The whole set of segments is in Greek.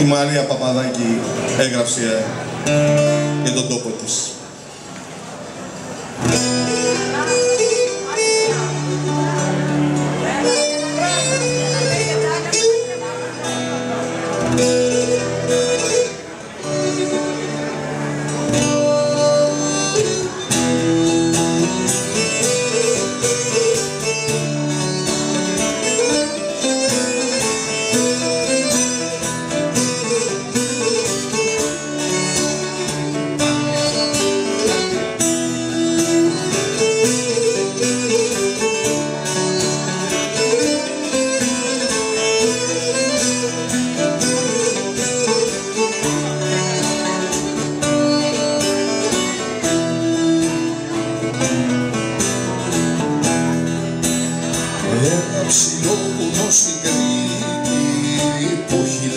η Μαρία Παπαδάκη έγραψε για τον τόπο της.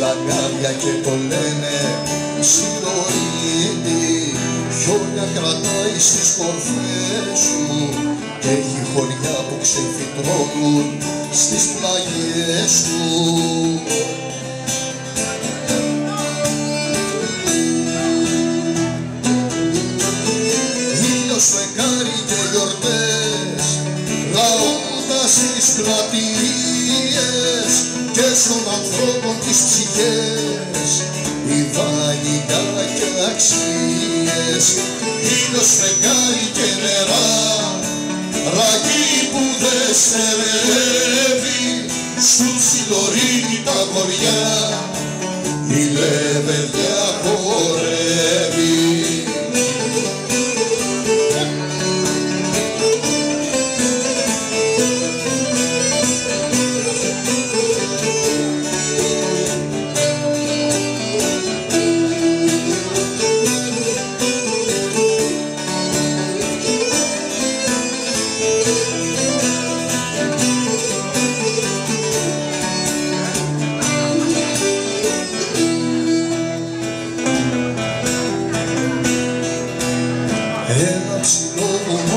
Που έχει λαγκάδια και το λένε Συλλογίτη χιόνια κρατάει στις κορφές του και έχει χωριά που ξεφυτρώνουν στις πλαγιές τους πλατείες και στον ανθρώπων τις ψυχές ιδανικά και αξίες. Ήλιος, φεγγάρι και νερά ραγί που δεν στερεύει σου ψιλορίνει τα χωριά η λεβεδιά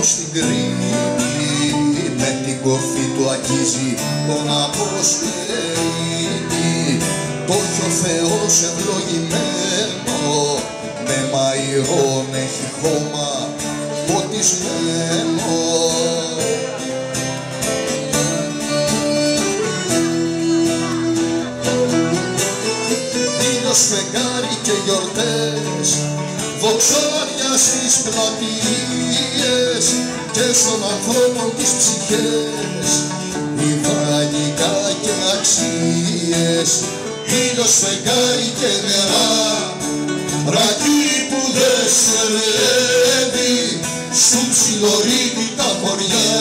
ψηλό βουνό στην Κρήτη. Με την κορφή του αγγίζει τον Αποστέλη το έχει ο Θεός ευλογημένο με μαϊρόν έχει χώμα ποτισμένο ήλιος, φεγγάρι και γιορτές δοξάρια στις πλατείες και στον ανθρώπων τις ψυχές. Ιδανικά και αξίες ήλιος, φεγγάρι και νερά. Ραγί που δεν στερεύει σου ψιλορίδι τα χωριά.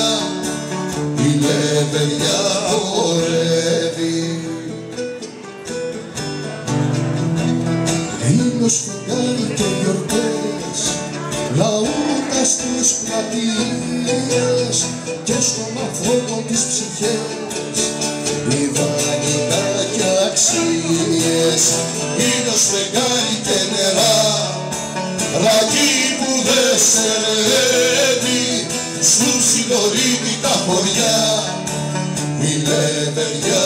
Η λεβεδιά χορεύει. Ήλιος, φεγγάρι και γιορτές λαούντας τις πλατείες και στον ανθρώπο τις ψυχές. Ιδανικά και αξίες ήλιος, φεγγάρι και νερά. Ραγί που δεν στερεύει σου συγχωρείται τα χωριά. Η λεβεδιά